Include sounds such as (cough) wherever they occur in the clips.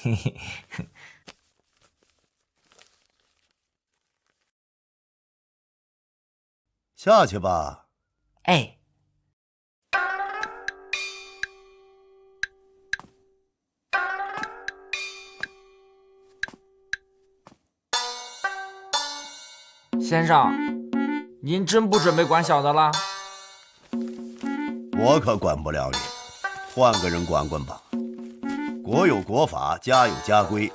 嘿嘿，下去吧。哎。先生，您真不准备管小的了？我可管不了你，换个人管管吧。国有国法，家有家规，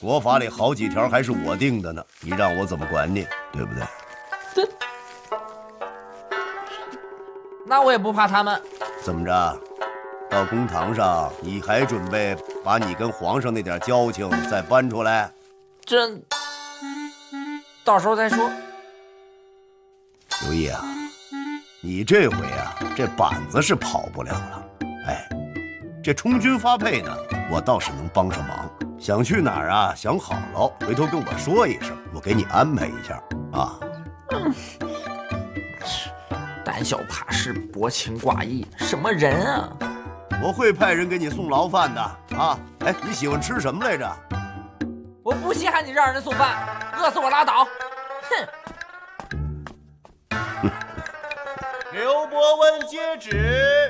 国法里好几条还是我定的呢，你让我怎么管你，对不对？这，(laughs) 那我也不怕他们。怎么着？到公堂上，你还准备把你跟皇上那点交情再搬出来？这。到时候再说。刘毅啊，你这回啊，这板子是跑不了了。哎，这充军发配呢，我倒是能帮上忙。想去哪儿啊？想好了，回头跟我说一声，我给你安排一下啊。嗯，胆小怕事，薄情寡义，什么人啊？我会派人给你送牢饭的啊。哎，你喜欢吃什么来着？我不稀罕你让人送饭。饿死我拉倒！哼！(laughs) 刘伯温接旨。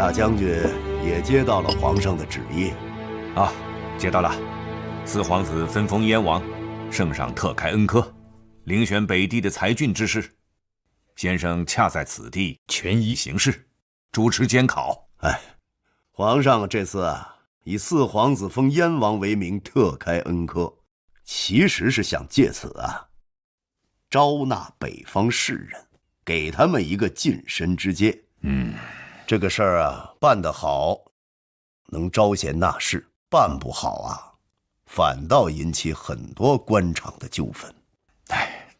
大将军也接到了皇上的旨意。啊，接到了。四皇子分封燕王，圣上特开恩科，遴选北地的才俊之士。先生恰在此地权宜行事。主持监考。哎，皇上这次啊，以四皇子封燕王为名，特开恩科，其实是想借此啊，招纳北方士人，给他们一个晋升之阶。嗯，这个事儿啊，办得好，能招贤纳士；办不好啊，反倒引起很多官场的纠纷。哎，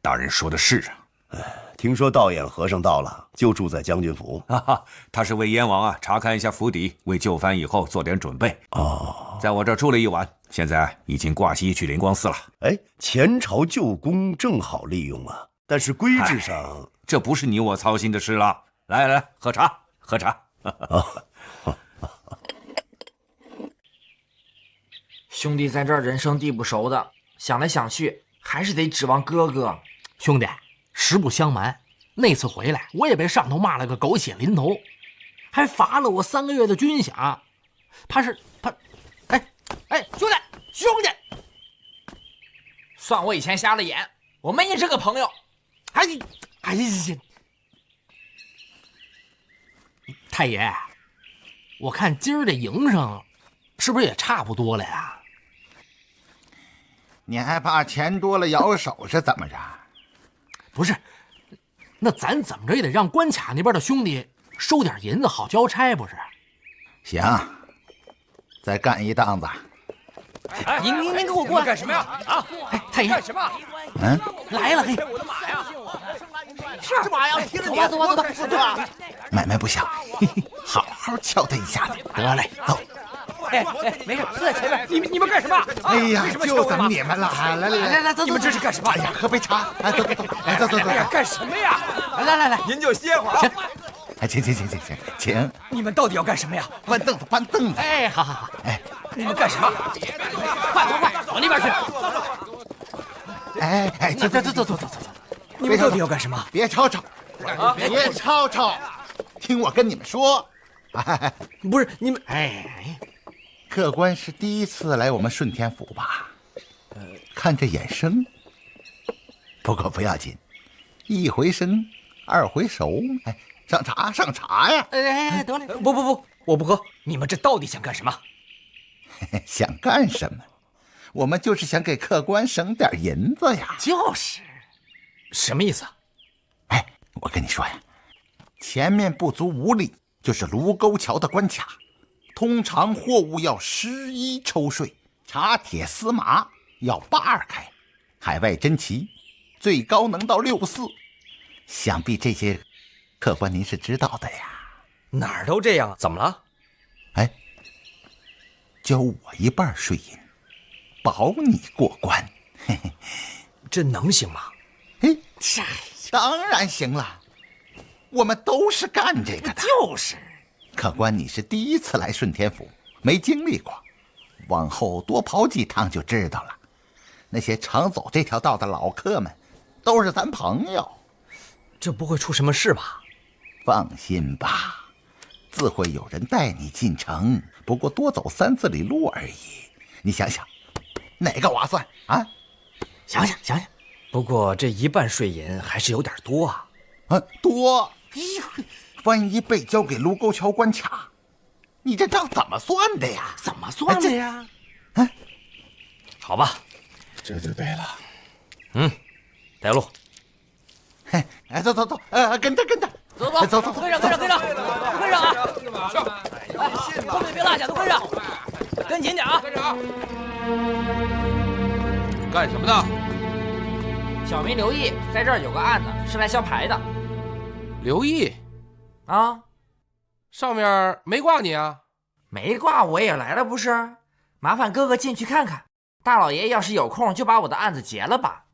大人说的是啊。哎。听说道衍和尚到了，就住在将军府。哈哈，他是为燕王啊查看一下府邸，为就藩以后做点准备。哦，在我这住了一晚，现在已经挂西去灵光寺了。哎，前朝旧宫正好利用啊，但是规制上，这不是你我操心的事了。来来，喝茶，喝茶。(laughs) 兄弟在这儿人生地不熟的，想来想去，还是得指望哥哥。兄弟。实不相瞒，那次回来我也被上头骂了个狗血淋头，还罚了我三个月的军饷。怕是怕，哎哎，兄弟兄弟，算我以前瞎了眼，我没你这个朋友。哎哎呀，太爷，我看今儿这营生是不是也差不多了呀？你还怕钱多了咬手是怎么着？不是，那咱怎么着也得让关卡那边的兄弟收点银子，好交差不是？行，再干一档子。哎，您您您给我过来干什么呀？啊！哎，太爷干什么？嗯，来了嘿！我的马呀！是！走吧走吧走吧？买卖不小，好好敲他一下子。得嘞，走。哎哎，没事，在前面。你们你们干什么？哎呀，就等你们了。来来来来，走你们这是干什么？哎呀，喝杯茶。哎，走走走，哎，走走走。干什么呀？来来来，您就歇会儿。行，哎，请请请请请请。你们到底要干什么呀？搬凳子，搬凳子。哎，好好好。哎，你们干什么？快快快，往那边去。哎哎，走走走走走走走。你们到底要干什么？别吵吵，别吵吵，听我跟你们说。哎，不是你们，哎。客官是第一次来我们顺天府吧？呃，看这眼生。不过不要紧，一回生，二回熟。哎，上茶，上茶呀！哎哎，得嘞！不不不，我不喝。你们这到底想干什么？(laughs) 想干什么？我们就是想给客官省点银子呀。就是，什么意思？哎，我跟你说呀，前面不足五里就是卢沟桥的关卡。通常货物要十一抽税，茶铁丝麻要八二开，海外珍奇最高能到六四。想必这些客官您是知道的呀。哪儿都这样，怎么了？哎，交我一半税银，保你过关。嘿嘿，这能行吗？嘿，当然行了，我们都是干这个的。就是，客官，你是第一次来顺天府，没经历过，往后多跑几趟就知道了。那些常走这条道的老客们，都是咱朋友，这不会出什么事吧？放心吧，自会有人带你进城。不过多走三四里路而已。你想想，哪个划算啊？想想想想，不过这一半税银还是有点多啊。啊，多！哎呦，万一被交给卢沟桥关卡，你这账怎么算的呀？怎么算的呀？好吧，这就对了。嗯，带路。嘿，哎，走走走，呃，跟着跟着，走走走走走，跟上跟上跟上，都跟上啊！哎，后面别落下，都跟上，跟紧点啊！跟上。干什么的？小民刘毅在这儿有个案子，是来销牌的刘毅，啊。上面没挂你啊？没挂我也来了不是？麻烦哥哥进去看看。大老爷要是有空，就把我的案子结了吧。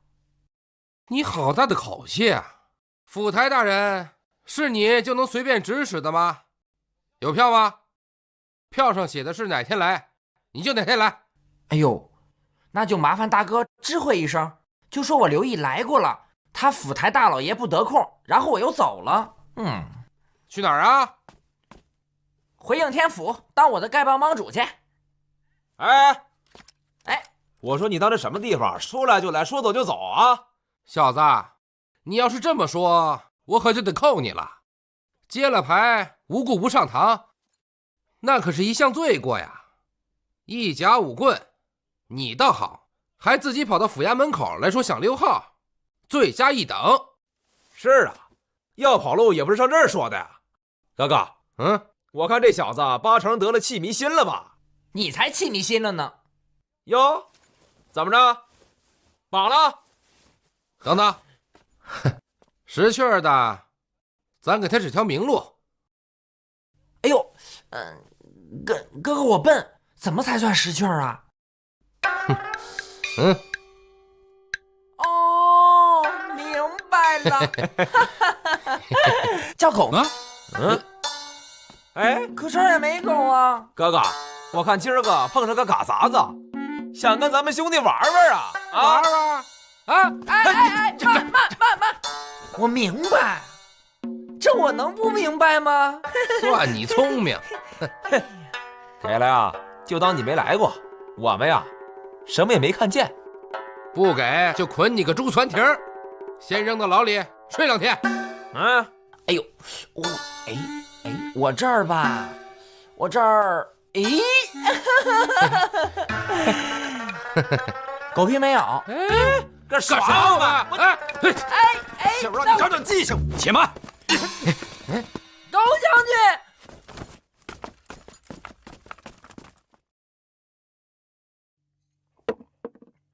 你好大的口气啊！府台大人是你就能随便指使的吗？有票吗？票上写的是哪天来，你就哪天来。哎呦，那就麻烦大哥知会一声，就说我刘毅来过了，他府台大老爷不得空，然后我又走了。嗯，去哪儿啊？回应天府当我的丐帮帮主去。哎哎，我说你到这什么地方？说来就来，说走就走啊！小子，你要是这么说，我可就得扣你了。接了牌无故不上堂，那可是一项罪过呀！一甲五棍，你倒好，还自己跑到府衙门口来说想溜号，罪加一等。是啊，要跑路也不是上这儿说的呀。哥哥，嗯，我看这小子八成得了气迷心了吧？你才气迷心了呢！哟，怎么着？绑了？等等，(laughs) 识趣儿的，咱给他指条明路。哎呦，嗯、哥哥哥我笨，怎么才算识趣儿啊？嗯，哦，明白了。(laughs) 叫狗呢？嗯。哎，可这儿也没狗啊。哥哥，我看今儿个碰上个嘎杂子，想跟咱们兄弟玩玩啊！啊，玩玩啊！哎哎哎，慢慢慢慢，我明白，这我能不明白吗？(laughs) 算你聪明。给 (laughs) 了呀，就当你没来过。我们呀，什么也没看见。不给就捆你个猪攒蹄儿，先扔到牢里睡两天。啊，哎呦，我哎哎，我这儿吧，我这儿，咦，狗屁没有。哎，干干啥吧？呢？哎哎哎，就让你长长记性。且慢，高将军。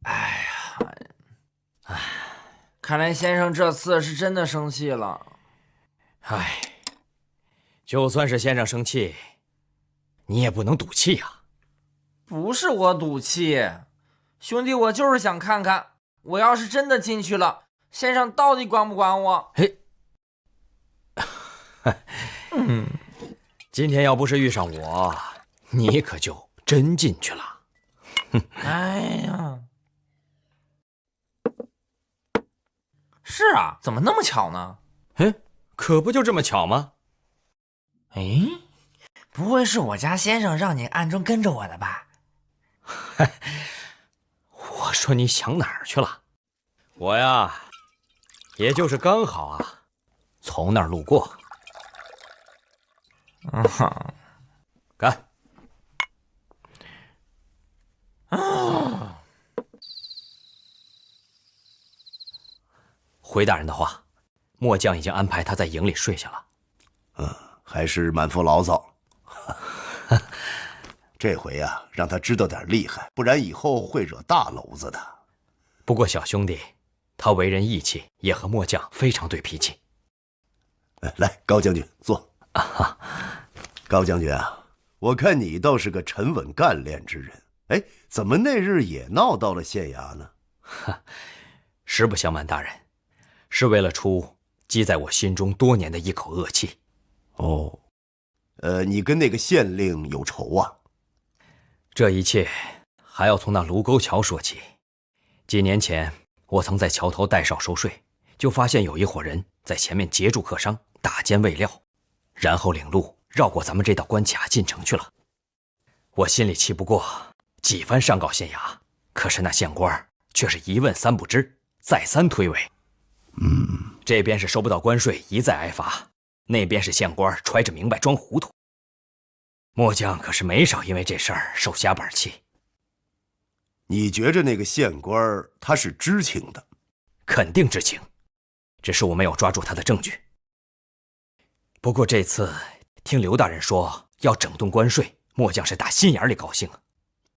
哎呀，哎，看来先生这次是真的生气了。唉，就算是先生生气，你也不能赌气呀、不是我赌气，兄弟，我就是想看看，我要是真的进去了，先生到底管不管我？嘿，嗯，(laughs) 今天要不是遇上我，你可就真进去了。(laughs) 哎呀，是啊，怎么那么巧呢？哎，可不就这么巧吗？哎，不会是我家先生让你暗中跟着我的吧？(laughs) 我说你想哪儿去了？我呀，也就是刚好啊，从那儿路过。嗯哼，干！回大人的话，末将已经安排他在营里睡下了。嗯还是满腹牢骚。(laughs) 这回呀、让他知道点厉害，不然以后会惹大娄子的。不过小兄弟，他为人义气，也和末将非常对脾气。哎来，高将军坐。啊哈高将军啊，我看你倒是个沉稳干练之人。哎，怎么那日也闹到了县衙呢？哈 (laughs) 实不相瞒大人，是为了出积在我心中多年的一口恶气。哦，呃，你跟那个县令有仇啊？这一切还要从那卢沟桥说起。几年前，我曾在桥头带哨收税，就发现有一伙人在前面截住客商，打尖喂料，然后领路绕过咱们这道关卡进城去了。我心里气不过，几番上告县衙，可是那县官却是一问三不知，再三推诿。嗯，这边是收不到关税，一再挨罚；那边是县官揣着明白装糊涂。末将可是没少因为这事儿受夹板气。你觉着那个县官他是知情的？肯定知情，只是我没有抓住他的证据。不过这次听刘大人说要整顿关税，末将是打心眼里高兴。